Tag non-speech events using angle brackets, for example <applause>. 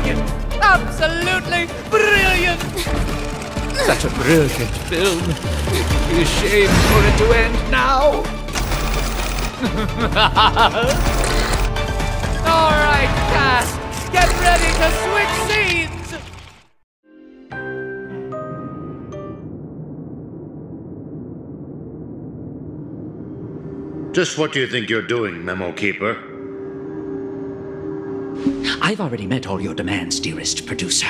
Brilliant! Absolutely brilliant! Such a brilliant film. Be shame for it to end now. <laughs> All right, cast, get ready to switch scenes. Just what do you think you're doing, Memo Keeper? I've already met all your demands, dearest producer.